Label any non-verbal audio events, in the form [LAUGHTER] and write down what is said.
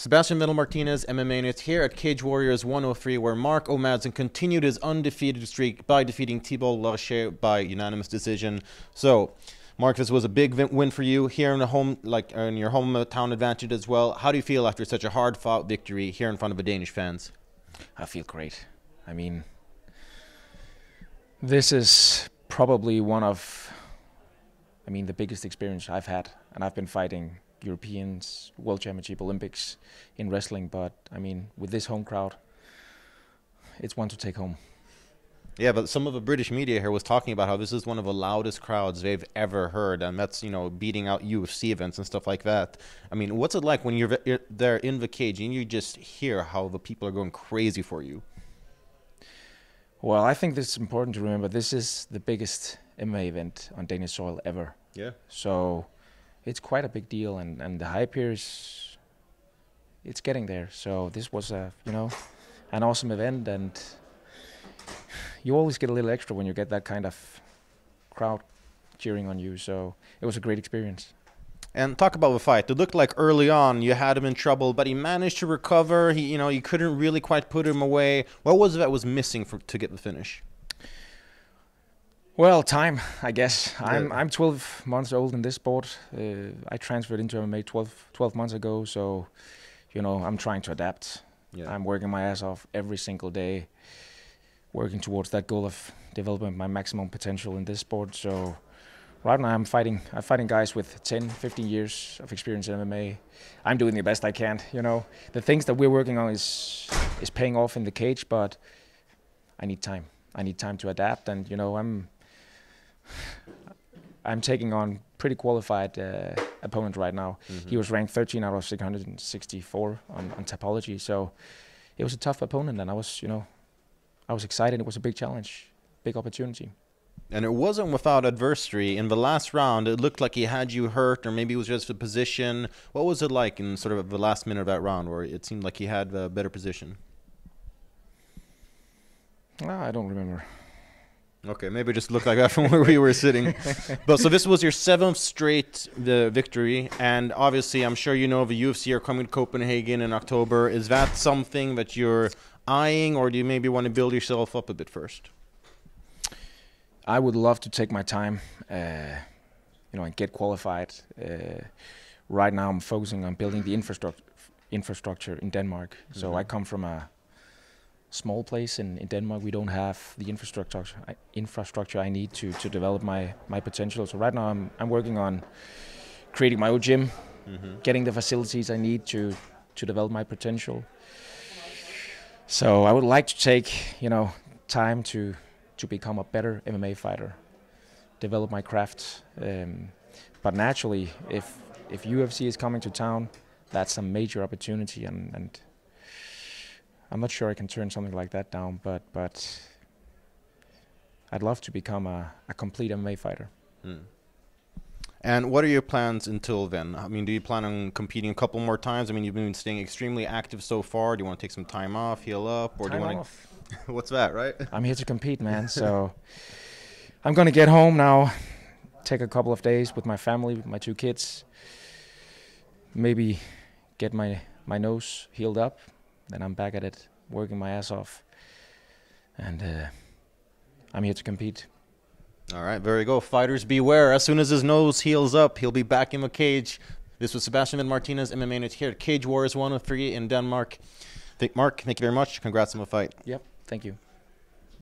Sebastian Vettel Martinez, MMA News here at Cage Warriors 103, where Mark O. Madsen continued his undefeated streak by defeating Thibault Larcher by unanimous decision. So, Mark, this was a big win for you here in the home, like in your hometown advantage as well. How do you feel after such a hard-fought victory here in front of the Danish fans? I feel great. I mean, this is probably one of, I mean, the biggest experience I've had, and I've been fighting Europeans, World Championship, Olympics in wrestling. But I mean, with this home crowd, it's one to take home. Yeah, but some of the British media here was talking about how this is one of the loudest crowds they've ever heard, and that's you know beating out UFC events and stuff like that. I mean, what's it like when you're there in the cage and you just hear how the people are going crazy for you? Well, I think this is important to remember. This is the biggest MMA event on Danish soil ever. Yeah. So it's quite a big deal, and and the hype here is it's getting there. So this was a you know an awesome event, and you always get a little extra when you get that kind of crowd cheering on you. So it was a great experience. And talk about the fight. It looked like early on you had him in trouble, but he managed to recover. He, you know, you couldn't really quite put him away. What was it that was missing for, to get the finish? Well, time, I guess. Yeah. I'm I'm 12 months old in this sport. Uh, I transferred into MMA 12, 12 months ago, so you know I'm trying to adapt. Yeah. I'm working my ass off every single day, working towards that goal of developing my maximum potential in this sport. So right now I'm fighting I'm fighting guys with 10, 15 years of experience in MMA. I'm doing the best I can. You know the things that we're working on is is paying off in the cage, but I need time. I need time to adapt, and you know I'm I'm taking on pretty qualified uh, opponent right now. Mm-hmm. He was ranked 13 out of 664 on, on Tapology, so it was a tough opponent, and I was, you know, I was excited. It was a big challenge, big opportunity. And it wasn't without adversity. In the last round, it looked like he had you hurt, or maybe it was just the position. What was it like in sort of the last minute of that round, where it seemed like he had a better position? Ah, I don't remember. Okay, maybe just look like that from where we were sitting. But so this was your seventh straight the victory, and obviously, I'm sure you know the UFC are coming to Copenhagen in October. Is that something that you're eyeing, or do you maybe want to build yourself up a bit first? I would love to take my time, uh, you know, and get qualified. Uh, right now, I'm focusing on building the infrastructure infrastructure in Denmark. Mm -hmm. So I come from a small place in, in Denmark. We don't have the infrastructure infrastructure I need to to develop my my potential. So right now I'm I'm working on creating my own gym, mm-hmm. getting the facilities I need to to develop my potential. So I would like to take you know time to to become a better MMA fighter, develop my craft. Um, but naturally, if if UFC is coming to town, that's a major opportunity and and I'm not sure I can turn something like that down, but but I'd love to become a, a complete MMA fighter. Hmm. And what are your plans until then? I mean, do you plan on competing a couple more times? I mean, you've been staying extremely active so far. Do you want to take some time off, heal up, or time do you want to? [LAUGHS] What's that, right? I'm here to compete, man. So [LAUGHS] I'm gonna get home now, take a couple of days with my family, with my two kids. Maybe get my my nose healed up, then I'm back at it, working my ass off, and uh, I'm here to compete. All right, very go. Fighters beware. As soon as his nose heals up, he'll be back in the cage. This was Sebastian Martinez, MMA News here at Cage Warriors 103 in Denmark. Thank Mark, thank you very much. Congrats on the fight. Yep, thank you.